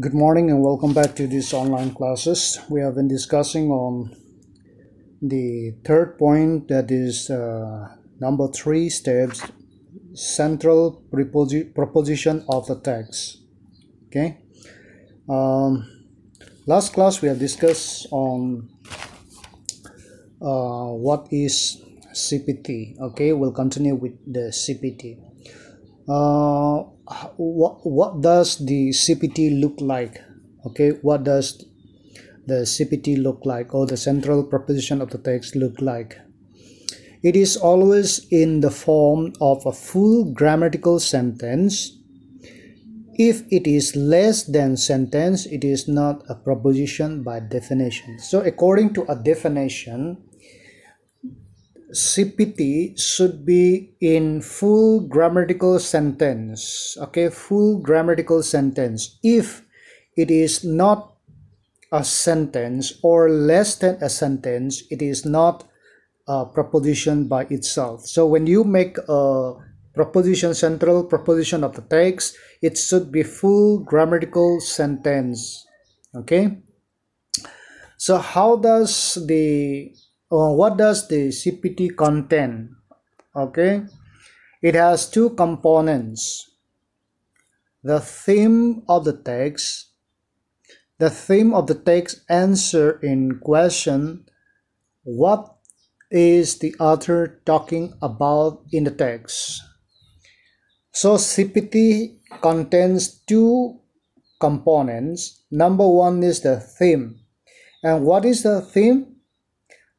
Good morning and welcome back to these online classes. We have been discussing on the third point that is uh, number three steps central preposi- proposition of the text. Okay. Um, last class we have discussed on uh, what is CPT. Okay, we'll continue with the CPT. Uh, what what does the CPT look like? Okay, what does the CPT look like or the central proposition of the text look like? It is always in the form of a full grammatical sentence. If it is less than sentence, it is not a proposition by definition. So according to a definition, CPT should be in full grammatical sentence. Okay, full grammatical sentence. If it is not a sentence or less than a sentence, it is not a proposition by itself. So when you make a proposition, central proposition of the text, it should be full grammatical sentence. Okay. So how does the uh, what does the CPT contain? Okay, it has two components. The theme of the text, the theme of the text answer in question, what is the author talking about in the text? So CPT contains two components. Number one is the theme. And what is the theme?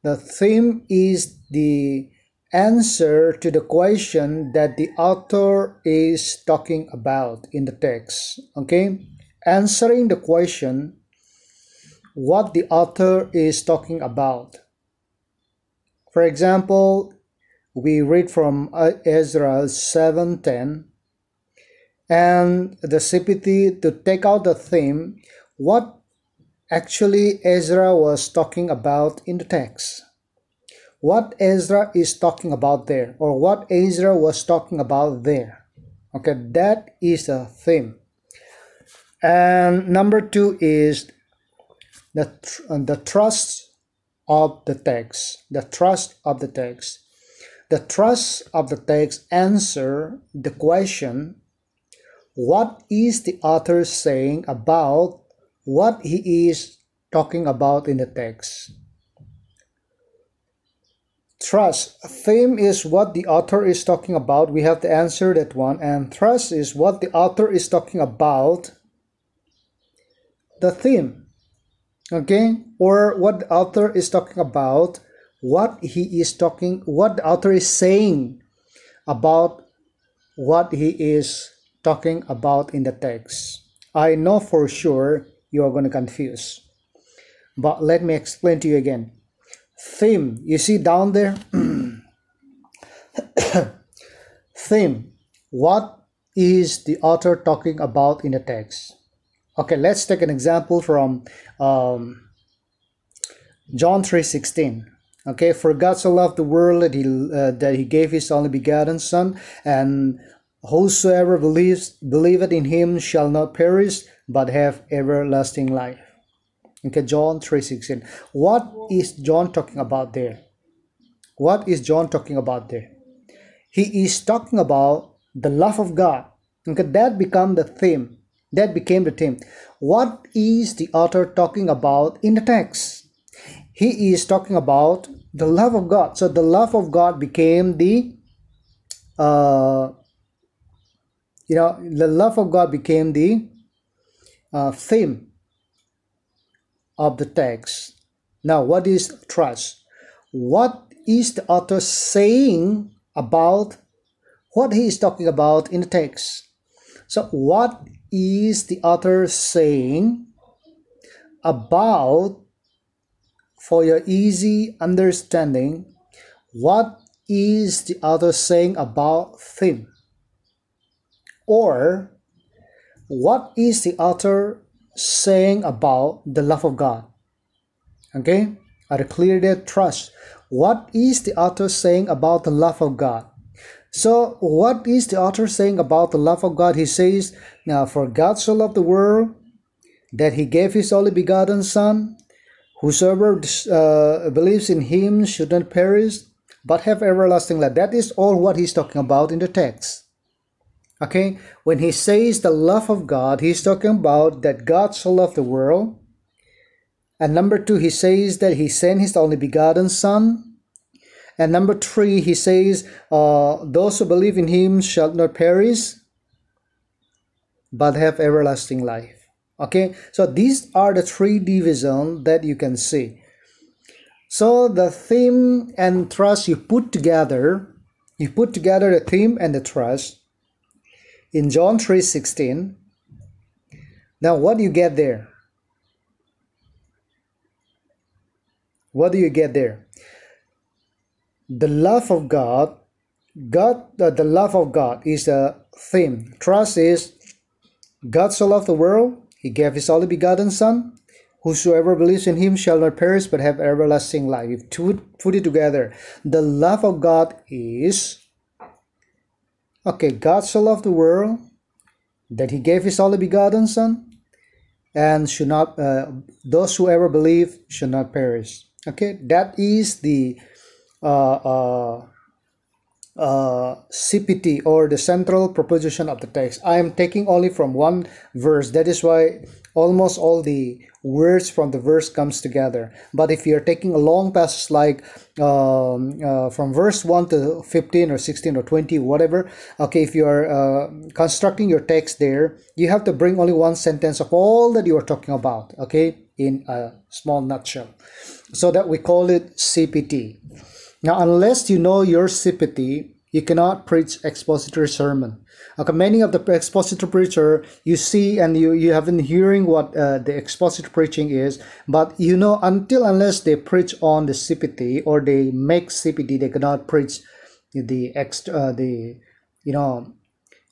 The theme is the answer to the question that the author is talking about in the text. Okay, answering the question what the author is talking about. For example, we read from Ezra 7:10 and the CPT to take out the theme what actually Ezra was talking about in the text. What Ezra is talking about there, or what Ezra was talking about there. Okay, that is the theme. And number two is the, uh, the thrust of the text. The thrust of the text. The thrust of the text answer the question what is the author saying about what he is talking about in the text. Thrust. Theme is what the author is talking about. We have to answer that one. And thrust is what the author is talking about. The theme. Okay? Or what the author is talking about. What he is talking, what the author is saying about what he is talking about in the text. I know for sure you are going to confuse. But let me explain to you again. Theme, you see down there? Theme, what is the author talking about in the text? Okay, let's take an example from um, John 3.16. Okay, for God so loved the world that he, uh, that he gave his only begotten Son, and whosoever believes believeth in him shall not perish, but have everlasting life. Okay, John 3.16. What is John talking about there? What is John talking about there? He is talking about the love of God. Okay, that become the theme. That became the theme. What is the author talking about in the text? He is talking about the love of God. So the love of God became the uh, you know the love of God became the uh, theme of the text. Now, what is thrust? What is the author saying about what he is talking about in the text? So, what is the author saying about, for your easy understanding, what is the author saying about theme? Or what is the author saying about the love of God? Okay, I declare that thrust. What is the author saying about the love of God? So, what is the author saying about the love of God? He says, Now, for God so loved the world that he gave his only begotten Son, whosoever uh, believes in him should not perish, but have everlasting life. That is all what he's talking about in the text. Okay, when he says the love of God, he's talking about that God so loved the world. And number two, he says that he sent his only begotten Son. And number three, he says, uh, those who believe in him shall not perish, but have everlasting life. Okay, so these are the three divisions that you can see. So the theme and thrust you put together, you put together the theme and the thrust in John 3:16. Now what do you get there? What do you get there? The love of God, God, uh, the love of God is the theme. Thrust is God so loved the world, he gave his only begotten Son. Whosoever believes in him shall not perish but have everlasting life. If you put it together, the love of God is okay, God so loved the world that he gave his only begotten Son, and should not uh, those who ever believe should not perish. Okay, that is the uh, uh, uh, CPT or the central proposition of the text. I am taking only from one verse. That is why almost all the words from the verse comes together. But if you're taking a long passage like um, uh, from verse 1 to 15 or 16 or 20, whatever, okay, if you are uh, constructing your text there, you have to bring only one sentence of all that you are talking about, okay, in a small nutshell. So that we call it CPT. Now, unless you know your CPT, you cannot preach expository sermon. Okay, many of the expository preacher you see and you you have been hearing what uh, the expository preaching is, but you know until unless they preach on the CPT or they make CPT, they cannot preach the ex uh, the you know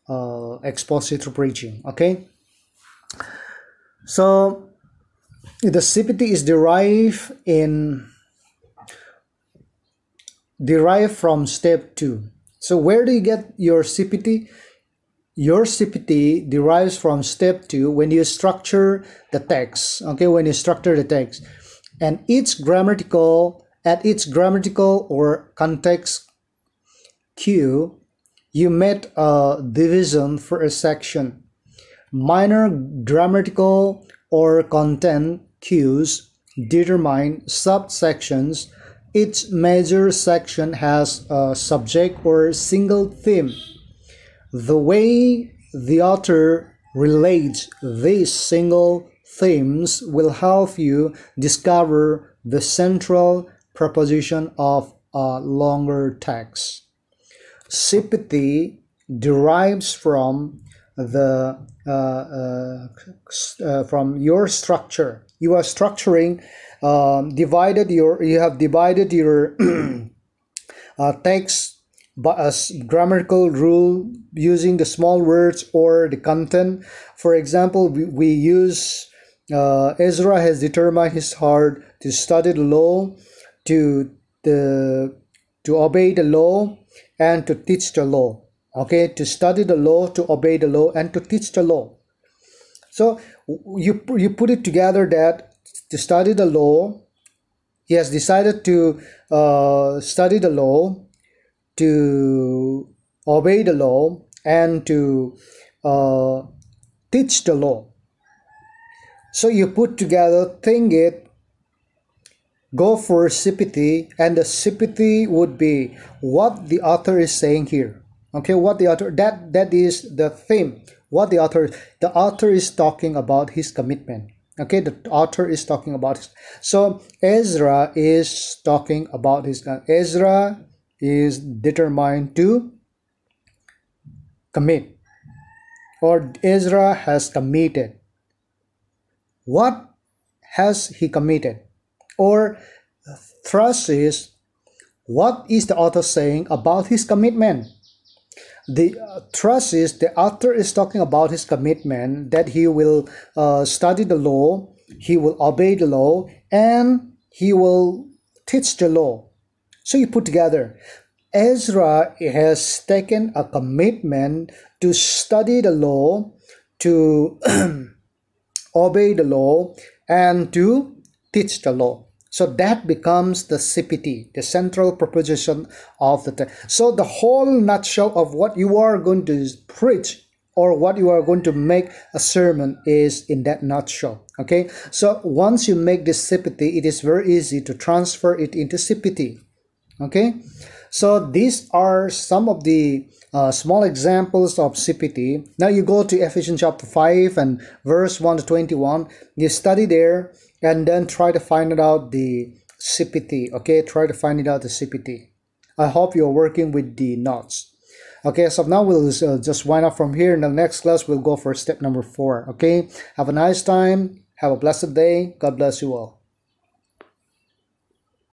uh, expository preaching. Okay, so the CPT is derived in derived from step two. So where do you get your CPT? Your CPT derives from step two when you structure the text. Okay, when you structure the text. And each grammatical, at each grammatical or context cue, you met a division for a section. Minor grammatical or content cues determine subsections each major section has a subject or single theme. The way the author relates these single themes will help you discover the central proposition of a longer text. CPT derives from the uh, uh, uh, from your structure. You are structuring um, divided your you have divided your uh, text but as grammatical rule using the small words or the content. For example we, we use uh, ezra has determined his heart to study the law to the to obey the law and to teach the law. Okay to study the law to obey the law and to teach the law so you you put it together that to study the law. He has decided to uh, study the law, to obey the law, and to uh, teach the law. So you put together, think it, go for CPT, and the CPT would be what the author is saying here. Okay, what the author that that is the theme. What the author the author is talking about his commitment. Okay the author is talking about his, so ezra is talking about his uh, ezra is determined to commit or ezra has committed. What has he committed? Or thrust is what is the author saying about his commitment the uh, thrust is the author is talking about his commitment that he will uh, study the law, he will obey the law, and he will teach the law. So you put together, Ezra has taken a commitment to study the law, to obey the law and to teach the law. So that becomes the CPT, the central proposition of the text. So the whole nutshell of what you are going to preach or what you are going to make a sermon is in that nutshell. Okay, so once you make this CPT, it is very easy to transfer it into CPT. Okay, so these are some of the uh, small examples of CPT. Now you go to Ephesians chapter 5 and verse 1 to 21. You study there and then try to find out the CPT. Okay, try to find it out the CPT. I hope you're working with the notes. Okay, so now we'll uh, just wind up from here. In the next class, we'll go for step number four. Okay, have a nice time. Have a blessed day. God bless you all.